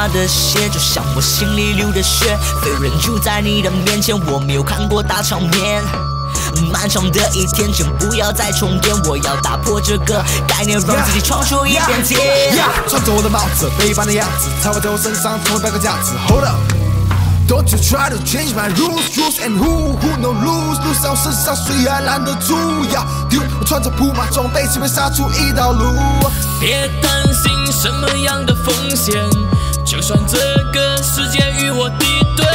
马的血，就像我心里流的血。飞人就在你的面前，我没有看过大场面。漫长的一天，请不要再重演。我要打破这个概念，让自己闯出一片天。穿着我的帽子，背叛的样子，才会在我身上成为半个架子。Hold up，Don't you try to change my rules, rules and who who no lose。路上身上谁还拦得住呀？丢，我穿着普马装备，只为杀出一道路。别担心什么样的风险，就算这个世界与我敌对，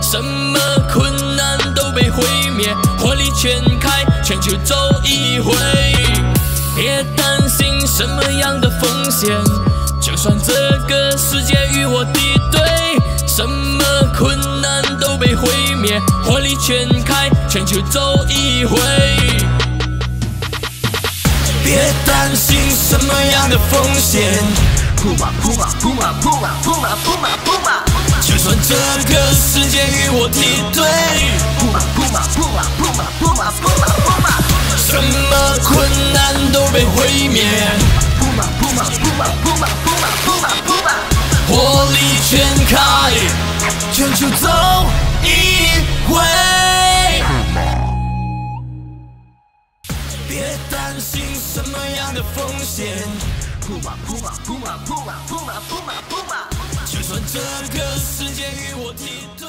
什么困难都被毁灭，火力全开，全球走一回。别担心什么样的风险，就算这个世界与我敌对，什么困难都被毁灭，火力全开，全球走一回。别担心什么样的风险，扑马扑马扑马扑马扑马扑马扑马，就算这个世界与我敌对，扑马扑马扑马扑马扑马扑马扑马，什么困难都被毁灭，扑马扑马扑马扑马扑马扑马扑马，火力全开，全球走一回。别担心什么样的风险，扑马扑马扑马扑马扑马扑马扑马，就算这个世界与我敌。